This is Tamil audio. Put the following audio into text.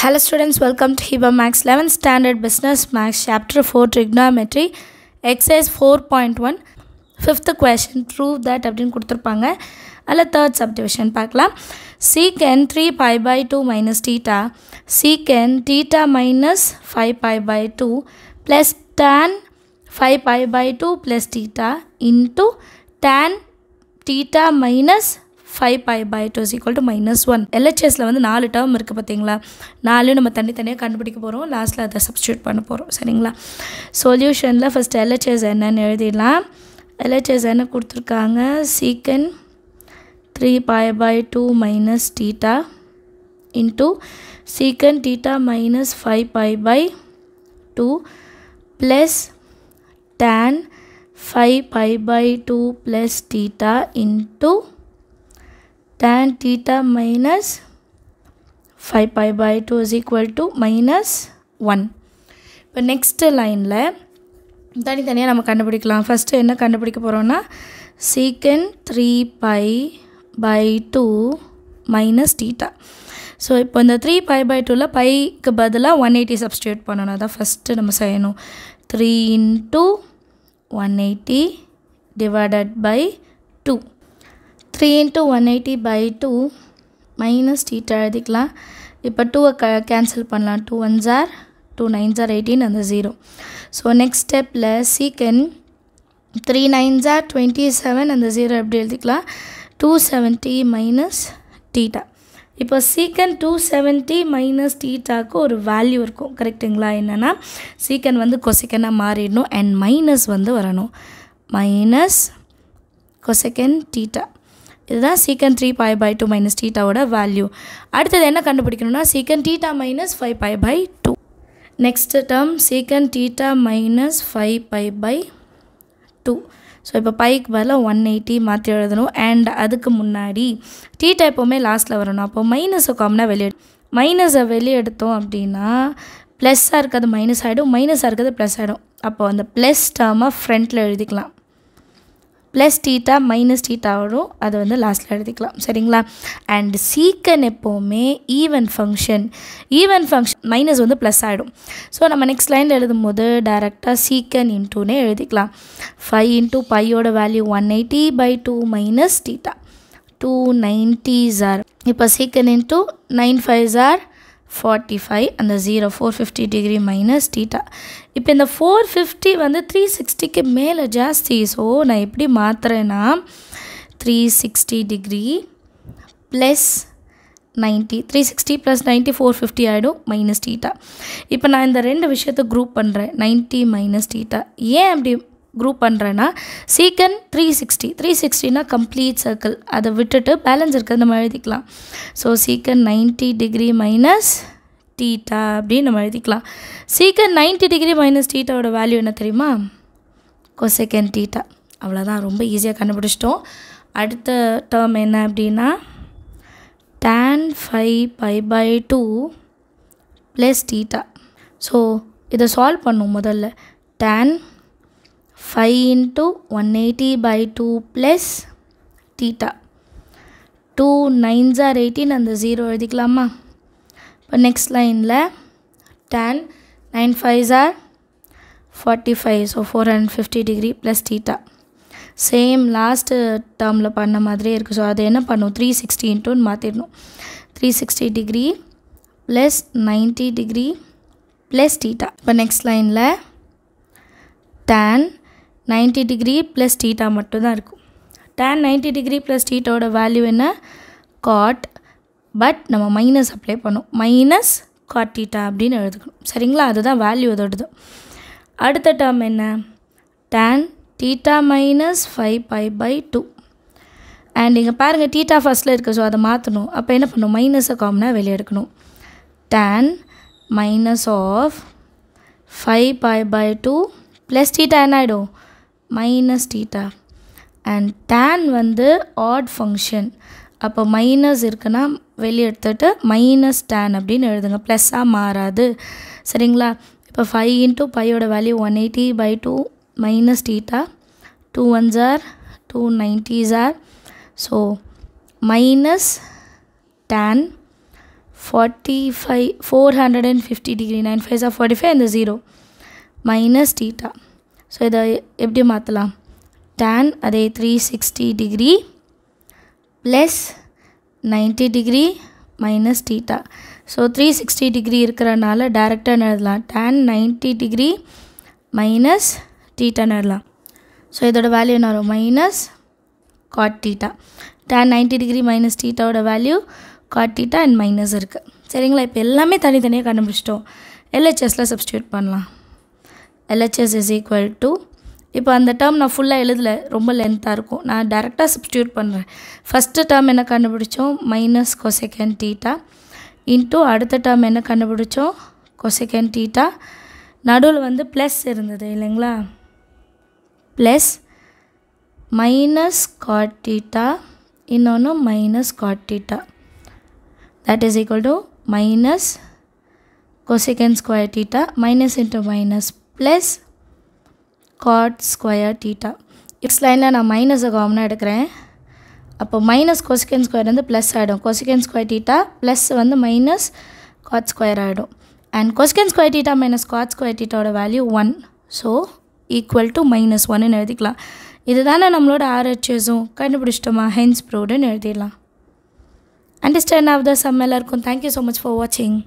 Hello students, welcome to HIBA Max 11th Standard Business Max Chapter 4 Trigonometry Exercise 4.1 Fifth question prove that அப்படின்னு கொடுத்துருப்பாங்க அதில் தேர்ட் சப்டிவிஷன் பார்க்கலாம் secant three pi by two minus theta secant theta minus five pi by two plus tan five pi by two plus theta into tan theta minus five pi by two is equal to minus one எல்ஹெச்எஸில் வந்து நாலு டேர்ம் இருக்குது பார்த்தீங்களா நாலு நம்ம தனித்தனியாக கண்டுபிடிக்க போகிறோம் லாஸ்ட்டில் அதை சப்ஸ்டியூட் பண்ண போகிறோம் சரிங்களா? சொல்யூஷனில் ஃபஸ்ட் எல்ஹெச்எஸ் என்னன்னு எழுதிடலாம். எல்ஹெச்எஸ் என்ன கொடுத்துருக்காங்க. Secant three pi by two minus theta into secant theta minus five pi by two plus tan 5 pi by 2 plus theta into tan theta minus 5 pi by 2 is equal to minus 1 இப்போ நெக்ஸ்ட் லைனில் தனித்தனியாக நம்ம கண்டுபிடிக்கலாம். ஃபஸ்ட்டு என்ன கண்டுபிடிக்க போகிறோன்னா secant three pi by two minus theta so இப்போ இந்த த்ரீ பை பை டூவில் பைக்கு பதிலாக ஒன் எயிட்டி சப்ஸ்டியூட் பண்ணணும். அதான் ஃபஸ்ட்டு நம்ம செய்யணும். Three into one eighty divided by two three into one eighty by two minus theta எழுதிக்கலாம். இப்போ டூவை க கேன்சல் பண்ணலாம். Two one jar two nine jar eighteen அந்த ஜீரோ ஸோ நெக்ஸ்ட் ஸ்டெப்பில் secant three nine jar twenty seven அந்த ஜீரோ எப்படி எழுதிக்கலாம்? டூ செவன்ட்டி மைனஸ் டீட்டா இப்போ சீக்கன் டூ செவன்ட்டி மைனஸ் டீட்டாக்கு ஒரு வேல்யூ இருக்கும். கரெக்டுங்களா என்னென்னா சீக்கன் வந்து கொசிக்கனாக மாறிடணும் அண்ட் மைனஸ் வந்து வரணும். மைனஸ் கொசக்கன் டீட்டா இதுதான் secant three pi by two minus டீட்டாவோட value அடுத்தது என்ன கண்டுபிடிக்கணும்னா secant theta minus five pi by two next term secant theta minus five pi by two so இப்போ பைக்கு பதிலாக ஒன் எயிட்டி மாற்றி எழுதணும். அண்ட் அதுக்கு முன்னாடி டீட்டா எப்போவுமே லாஸ்ட்டில் வரணும். அப்போது மைனஸை காமனாக வெளியே மைனஸை வெளியே எடுத்தோம் அப்படின்னா ப்ளஸ்ஸாக இருக்கிறது மைனஸ் ஆகிடும் மைனஸாக இருக்கிறது ப்ளஸ் ஆகிடும் அப்போ அந்த ப்ளஸ் டேர்மாக ஃப்ரண்ட்டில் எழுதிக்கலாம். ப்ளஸ் டீட்டா மைனஸ் டீட்டா வரும். அதை வந்து லாஸ்ட்டில் எழுதிக்கலாம். சரிங்களா? அண்ட் சீக்கன் எப்போவுமே even function even function minus வந்து ப்ளஸ் ஆகிடும் ஸோ நம்ம நெக்ஸ்ட் லைனில் எழுதும் போது டேரெக்டாக சீக்கன் இன்டூனே எழுதிக்கலாம். ஃபைவ் இன்ட்டு பையோட value one eighty by two minus theta two ninety jar இப்போ secant into nine five jar forty five அந்த zero four fifty degree minus theta இப்போ இந்த ஃபோர் ஃபிஃப்டி வந்து த்ரீ சிக்ஸ்டிக்கு மேலே ஜாஸ்தி. ஸோ நான் எப்படி மாற்றுறேன்னா three sixty degree plus ninety three sixty plus ninety four fifty ஆகிடும் மைனஸ் டீட்டா இப்போ நான் இந்த ரெண்டு விஷயத்தை குரூப் பண்ணுறேன் நைன்ட்டி மைனஸ் டீட்டா ஏன் அப்படி குரூப் பண்ணுறேன்னா சீக்கன் த்ரீ சிக்ஸ்டி த்ரீ சிக்ஸ்டினா கம்ப்ளீட் சர்க்கிள் அதை விட்டுட்டு பேலன்ஸ் இருக்கிறது நம்ம எழுதிக்கலாம். ஸோ சீக்கன் நைன்ட்டி டிகிரி மைனஸ் டீட்டா அப்படின்னு நம்ம எழுதிக்கலாம். சீக்கன் நைன்ட்டி டிகிரி மைனஸ் டீட்டாவோட வேல்யூ என்ன தெரியுமா? கொசெகன் டீட்டா அவ்வளோதான் ரொம்ப ஈஸியாக கண்டுபிடிச்சிட்டோம். அடுத்த டேர்ம் என்ன அப்படின்னா tan five pi by two plus theta so இதை சால்வ் பண்ணும் முதல்ல. Tan five into one eighty by two plus theta two nine jar eighteen அந்த ஜீரோ எழுதிக்கலாமா? இப்போ நெக்ஸ்ட் லைனில் tan nine five jar forty five so four hundred fifty degree plus theta same last டேர்மில் பண்ண மாதிரியே இருக்குது ஸோ அது என்ன பண்ணும்? த்ரீ சிக்ஸ்டி இன்ட்டுன்னு மாற்றிடணும் three sixty degree plus ninety degree plus theta இப்போ நெக்ஸ்ட் லைனில் tan ninety degree plus theta மட்டும்தான் இருக்கும். டேன் நைன்ட்டி டிகிரி ப்ளஸ் டீட்டாவோட வேல்யூ என்ன? காட் பட் நம்ம மைனஸ் அப்ளை பண்ணோம். மைனஸ் காட் டீட்டா அப்படின்னு எழுதுக்கணும். சரிங்களா? அதுதான் வேல்யூ அதோடது. அடுத்த டேர்ம் என்ன? Tan theta minus five pi by two and இங்கே பாருங்கள் டீட்டா ஃபஸ்ட்டில் இருக்குது ஸோ அதை மாற்றணும் அப்போ என்ன பண்ணணும்? மைனஸை காமனாக வெளியே எடுக்கணும். Tan minus of five pi by two plus theta என்ன ஆகிடும் மைனஸ் டீட்டா அண்ட் டேன் வந்து ஆட் ஃபங்க்ஷன் அப்போ மைனஸ் இருக்குன்னா வெளியே எடுத்துகிட்டு மைனஸ் டேன் அப்படின்னு எழுதுங்க. ப்ளஸ்ஸாக மாறாது. சரிங்களா? இப்போ ஃபைவ் இன்ட்டு பையோட value one eighty by two minus theta two one jar two ninety jar so minus tan forty five four hundred and fifty degree nine five of forty five அந்த ஜீரோ மைனஸ் டீட்டா ஸோ இதை எப்படி மாற்றலாம் tan அதே three sixty degree plus ninety degree minus theta so three sixty degree இருக்கிறனால டேரெக்டாக எழுதலாம். டேன் நைன்ட்டி டிகிரி மைனஸ் டீட்டான்னு எழுதலாம். ஸோ இதோட வேல்யூ என்ன வரும்? Minus cot theta tan ninety degree minus டீட்டாவோட value cot theta and minus இருக்குது சரிங்களா? இப்போ எல்லாமே தனித்தனியாக கண்டுபிடிச்சிட்டோம். எல்ஹெச்எஸில் சப்ஸ்டியூட் பண்ணலாம். எல்ஹெச்எஸ் இஸ் ஈக்குவல் டு இப்போ அந்த டேர்ம் நான் ஃபுல்லாக எழுதலை ரொம்ப லென்த்தாக இருக்கும். நான் டேரெக்டாக சப்ஸ்டியூட் பண்ணுறேன் ஃபஸ்ட்டு டேர்ம் என்ன கண்டுபிடிச்சோம்? மைனஸ் கொசெகண்ட் டீட்டா இன்ட்டு அடுத்த டேர்ம் என்ன கண்டுபிடிச்சோம்? கொசெகண்ட் டீட்டா நடுவில் வந்து ப்ளஸ் இருந்தது இல்லைங்களா? ப்ளஸ் மைனஸ் காட் டீட்டா இன்னொன்று minus cot theta that is equal to minus cosecant square theta minus into minus plus cot square theta its லைனில் நான் மைனஸை காமனாக எடுக்கிறேன். அப்போ மைனஸ் கொசிகன் ஸ்கொயர் வந்து ப்ளஸ் ஆகிடும் கொசிகன் ஸ்கொயர் டீட்டா ப்ளஸ் வந்து மைனஸ் காட் ஸ்கொயர் ஆகிடும் and cosecant square theta minus cot square டீட்டாவோட value one so equal to minus ஒன்னு எழுதிக்கலாம். இதுதானே நம்மளோட ஆர்ஹெச்எஸும் கண்டுபிடிச்சிட்டோமா? ஹென்ஸ் ப்ரூவ்டுன்னு எழுதிடலாம். அண்டர்ஸ்டாண்ட் ஆஃப் த சம் எல்லாருக்கும். Thank you so much for வாட்சிங்